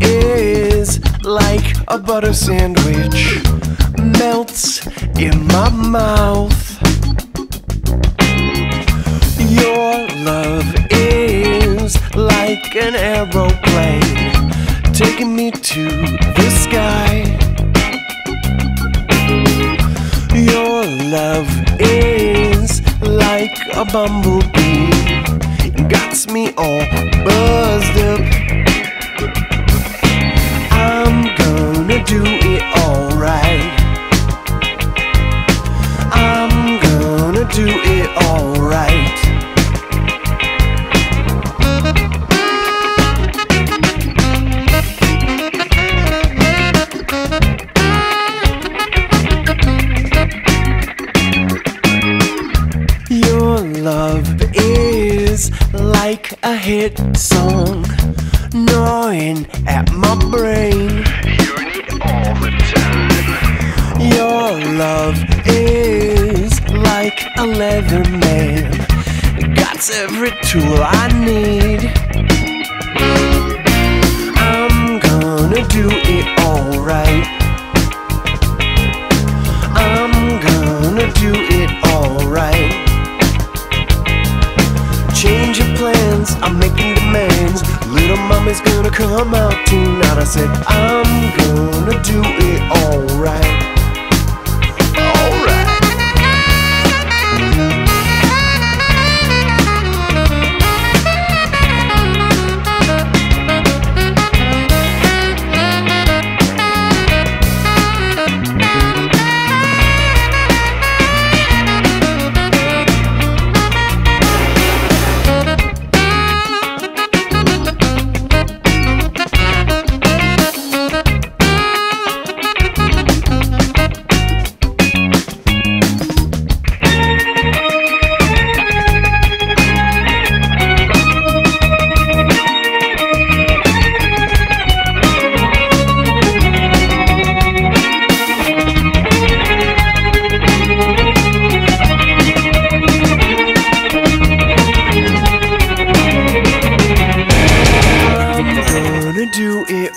is like a butter sandwich, melts in my mouth. Your love is like an aeroplane taking me to the sky. Your love is like a bumblebee, got me all buzzed do it alright. Your love is like a hit song, gnawing at my brain. Hearing it all the time. Your love like a leather man, got every tool I need. I'm gonna do it alright. I'm gonna do it alright. Change your plans, I'm making demands. Little mommy's gonna come out tonight. I said, I'm gonna do it. Alright.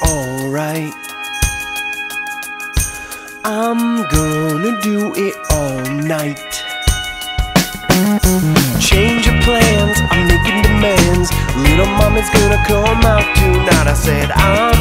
Alright. I'm gonna do it all night. Change your plans, I'm making demands. Little mommy's gonna come out tonight. I said, I'm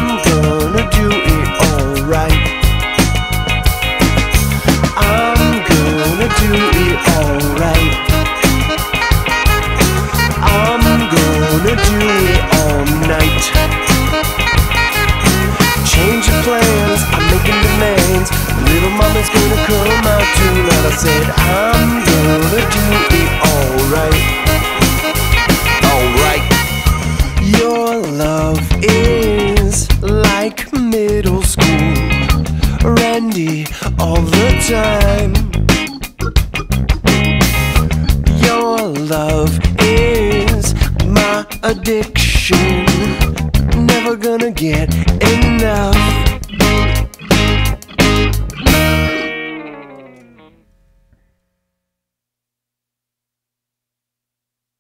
said, I'm gonna do it alright. Alright. Your love is like middle school. Randy all the time. Your love is my addiction. Never gonna get enough.